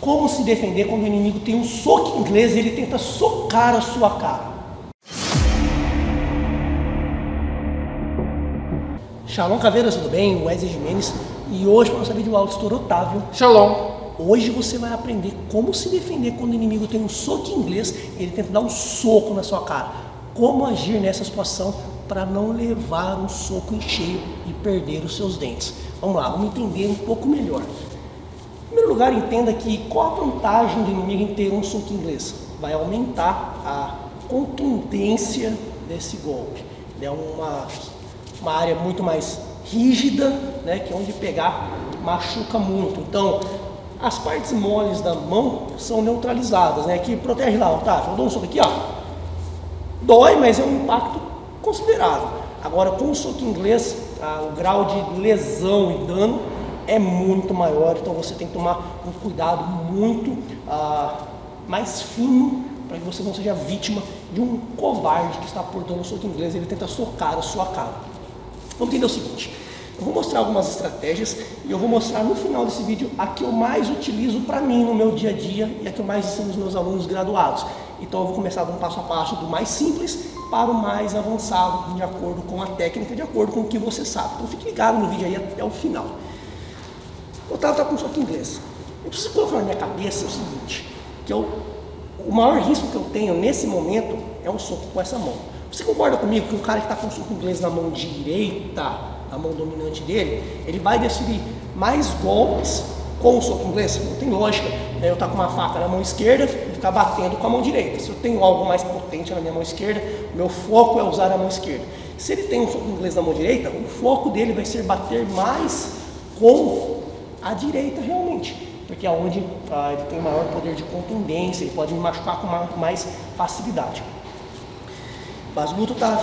Como se defender quando o inimigo tem um soco inglês e ele tenta socar a sua cara. Shalom Caveiras, tudo bem? Wesley Jimenez e hoje para nossa vídeo aula Doutor Otávio. Shalom. Hoje você vai aprender como se defender quando o inimigo tem um soco inglês e ele tenta dar um soco na sua cara. Como agir nessa situação para não levar um soco em cheio e perder os seus dentes. Vamos lá, vamos entender um pouco melhor. Primeiro lugar, entenda que qual a vantagem do inimigo em ter um soco inglês? Vai aumentar a contundência desse golpe. É uma, uma área muito mais rígida, né, que onde pegar machuca muito. Então, as partes moles da mão são neutralizadas, né, que protege lá, tá? Eu dou um soco aqui, ó. Dói, mas é um impacto considerável. Agora, com o soco inglês, ah, o grau de lesão e dano é muito maior, então você tem que tomar um cuidado muito ah, mais fino para que você não seja vítima de um covarde que está portando o soco inglês e ele tenta socar a sua cara. Vamos entender o seguinte, eu vou mostrar algumas estratégias e eu vou mostrar no final desse vídeo a que eu mais utilizo para mim no meu dia a dia e a que eu mais ensino os meus alunos graduados. Então eu vou começar do passo a passo do mais simples para o mais avançado, de acordo com a técnica, de acordo com o que você sabe. Então fique ligado no vídeo aí até o final. O Otávio está com soco inglês. Eu preciso colocar na minha cabeça o seguinte, que eu, o maior risco que eu tenho nesse momento é um soco com essa mão. Você concorda comigo que um cara que está com um soco inglês na mão direita, a mão dominante dele, ele vai desferir mais golpes com o soco inglês? Não tem lógica. Eu estar tá com uma faca na mão esquerda e ficar batendo com a mão direita. Se eu tenho algo mais potente na minha mão esquerda, meu foco é usar a mão esquerda. Se ele tem um soco inglês na mão direita, o foco dele vai ser bater mais com a direita realmente, porque é onde ah, ele tem maior poder de contundência, ele pode me machucar com mais facilidade. Mas luto tá.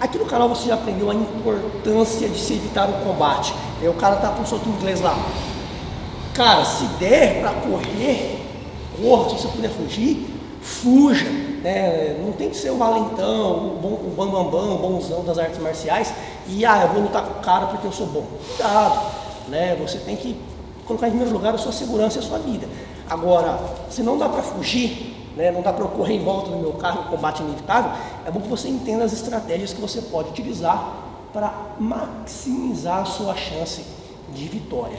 Aqui no canal você já aprendeu a importância de se evitar o combate. Aí o cara tá com o soco inglês lá. Cara, se der para correr, corra, se você puder fugir, fuja. Né? Não tem que ser o valentão, o, o bambambam, o bonzão das artes marciais e ah, eu vou lutar com o cara porque eu sou bom. Cuidado, né? Você tem que colocar em primeiro lugar a sua segurança e a sua vida. Agora, se não dá para fugir, né, não dá para correr em volta do meu carro, combate inevitável, é bom que você entenda as estratégias que você pode utilizar para maximizar a sua chance de vitória.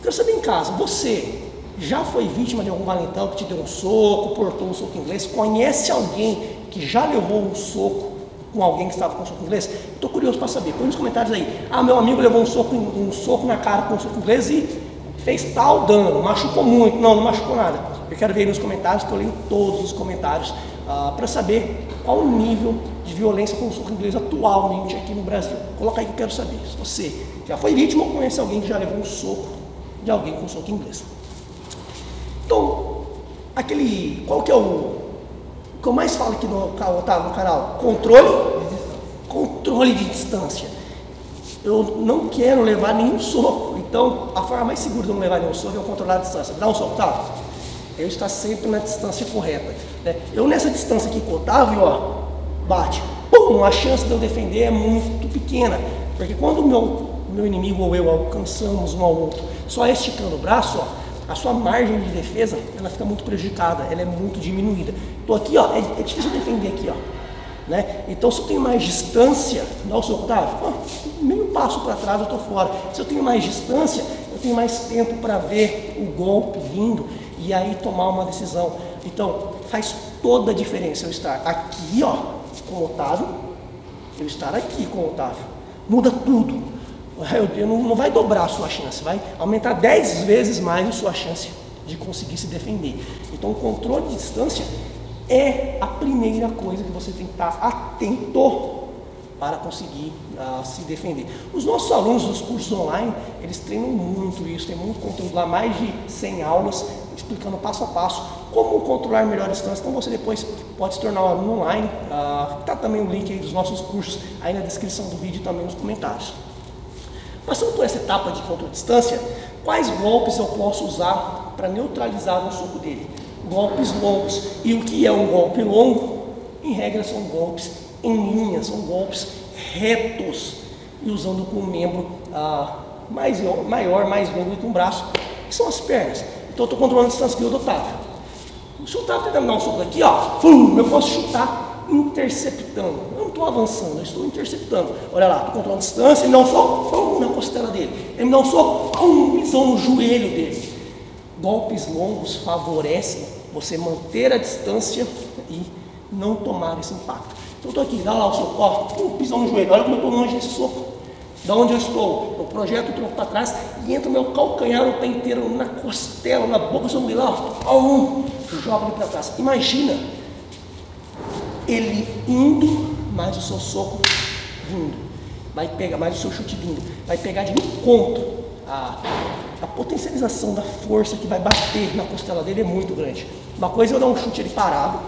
Quero saber em casa, você já foi vítima de algum valentão que te deu um soco, portou um soco inglês? Conhece alguém que já levou um soco com alguém que estava com soco inglês? Curioso para saber. Põe nos comentários aí. Ah, meu amigo levou um soco, um soco na cara com um soco inglês e fez tal dano, machucou muito. Não, não machucou nada. Eu quero ver aí nos comentários, estou lendo todos os comentários ah, para saber qual o nível de violência com o soco inglês atualmente aqui no Brasil. Coloca aí que eu quero saber. Se você já foi vítima ou conhece alguém que já levou um soco de alguém com soco inglês. Então, aquele. Qual que é o. O que eu mais falo aqui no, no canal? Controle. Controle de distância. Eu não quero levar nenhum soco. Então, a forma mais segura de não levar nenhum soco é eu controlar a distância. Dá um soco, tá? Eu estar sempre na distância correta. Né? Eu nessa distância aqui com o Otávio, ó, bate. Pum, a chance de eu defender é muito pequena. Porque quando o meu, meu inimigo ou eu alcançamos um ao outro só esticando o braço, ó, a sua margem de defesa ela fica muito prejudicada, ela é muito diminuída. Estou aqui, ó, é, é, difícil defender aqui, ó. Né? Então, se eu tenho mais distância, dá o seu Otávio, meio passo para trás eu estou fora. Se eu tenho mais distância, eu tenho mais tempo para ver o golpe vindo e aí tomar uma decisão. Então, faz toda a diferença eu estar aqui, ó, com o Otávio, eu estar aqui com o Otávio. Muda tudo. Não, não vai dobrar a sua chance, vai aumentar 10 vezes mais a sua chance de conseguir se defender. Então, o controle de distância é a primeira coisa que você tem que estar atento para conseguir uh, se defender. Os nossos alunos dos cursos online, eles treinam muito isso, tem muito conteúdo lá, mais de 100 aulas, explicando passo a passo como controlar melhor a distância. Então você depois pode se tornar um aluno online. Está uh, também o link dos nossos cursos aí na descrição do vídeo e também nos comentários. Passando por essa etapa de contra-distância, quais golpes eu posso usar para neutralizar o soco dele? Golpes longos. E o que é um golpe longo? Em regra, são golpes em linha, são golpes retos e usando com o membro ah, mais, maior, mais longo do que um braço, que são as pernas. Então estou controlando a distância que eu do Otávio. Se o Otávio me dar um soco aqui, ó, eu posso chutar interceptando. Eu não estou avançando, eu estou interceptando. Olha lá, estou controlando a distância, ele dá um soco, na costela dele. Ele me dá um soco, pum, pisão no joelho dele. Golpes longos favorecem você manter a distância e não tomar esse impacto. Então estou aqui, dá lá o soco, ó, pum, pisão no joelho. Olha como eu estou longe desse soco. Da onde eu estou? Eu projeto o tronco para trás e entra o meu calcanhar, o pé inteiro na costela, na boca, eu lá, ó, um, joga ele para trás. Imagina ele indo, mais o seu soco vindo. Vai pegar mais o seu chute vindo. Vai pegar de encontro. A, a potencialização da força que vai bater na costela dele é muito grande. Uma coisa é eu dar um chute ele parado,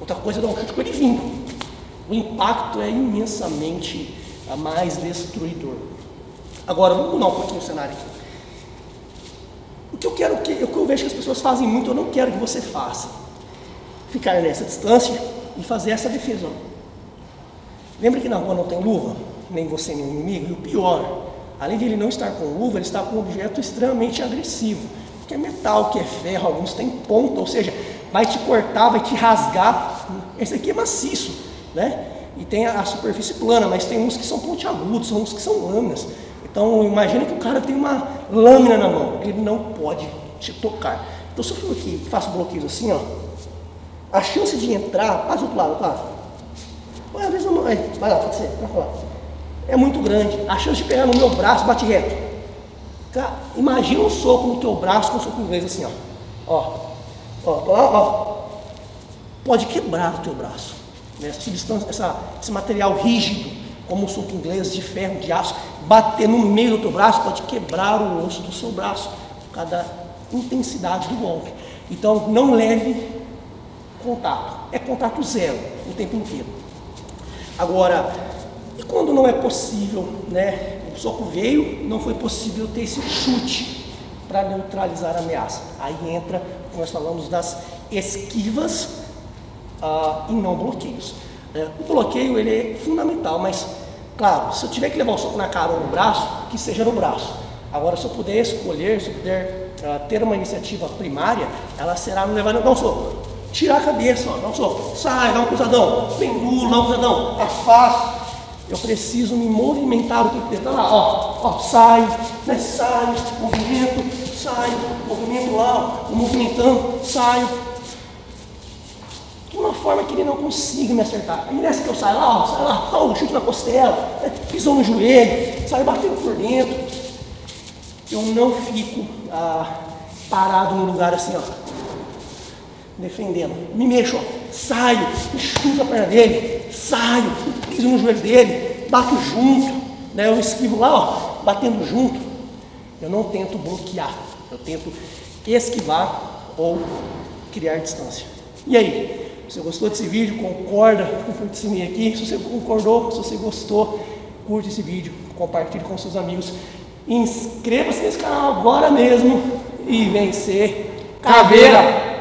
outra coisa é eu dar um chute com ele vindo. O impacto é imensamente a mais destruidor. Agora, vamos mudar um pouquinho o cenário aqui. O que eu quero, o que eu vejo que as pessoas fazem muito, eu não quero que você faça. Ficar nessa distância e fazer essa defesa. Lembra que na rua não tem luva? Nem você, nem o inimigo? E o pior, além de ele não estar com luva, ele está com um objeto extremamente agressivo. Que é metal, que é ferro, alguns têm ponta, ou seja, vai te cortar, vai te rasgar. Esse aqui é maciço, né? e tem a, superfície plana, mas tem uns que são pontiagudos, são uns que são lâminas. Então imagine que o cara tem uma lâmina na mão, ele não pode te tocar. Então se eu for aqui faço bloqueios assim, ó, a chance de entrar, faz outro lado, tá? Vai, às não, vai lá, pode ser, vai lá. É muito grande. A chance de pegar no meu braço, bate reto. Imagina um soco no teu braço com um soco inglês assim, ó. Ó, ó, ó, ó. Pode quebrar o teu braço né, essa substância, essa, esse material rígido, como o suco inglês de ferro, de aço, bater no meio do teu braço pode quebrar o osso do seu braço, por causa da intensidade do golpe. Então não leve contato, é contato zero o tempo inteiro. Agora, e quando não é possível, né? O soco veio, não foi possível ter esse chute para neutralizar a ameaça. Aí entra, nós falamos das esquivas ah, e não bloqueios. É, o bloqueio ele é fundamental, mas claro, se eu tiver que levar um soco na cara ou no braço, que seja no braço. Agora, se eu puder escolher, se eu puder ah, ter uma iniciativa primária, ela será não levar não soco, tirar a cabeça, ó, soco, sai, dá um cruzadão, pendura, dá um cruzadão, afasta. Eu preciso me movimentar o tempo inteiro. Tá lá, ó, ó, sai, né, sai, movimento, sai, movimento lá, ó, movimentando, saio, de uma forma que ele não consiga me acertar. Aí nessa que eu saio lá, ó, saio lá, ó, chute na costela, né, pisou no joelho, saio batendo por dentro. Eu não fico ah, parado no lugar assim, ó, defendendo. Me mexo, ó, saio, chuto a perna dele, saio, piso no joelho dele, bato junto, né, eu esquivo lá, ó, batendo junto. Eu não tento bloquear, eu tento esquivar ou criar distância. E aí? Se você gostou desse vídeo, concorda com esse vídeo aqui. Se você concordou, se você gostou, curte esse vídeo, compartilhe com seus amigos. Inscreva-se nesse canal agora mesmo e vencer caveira.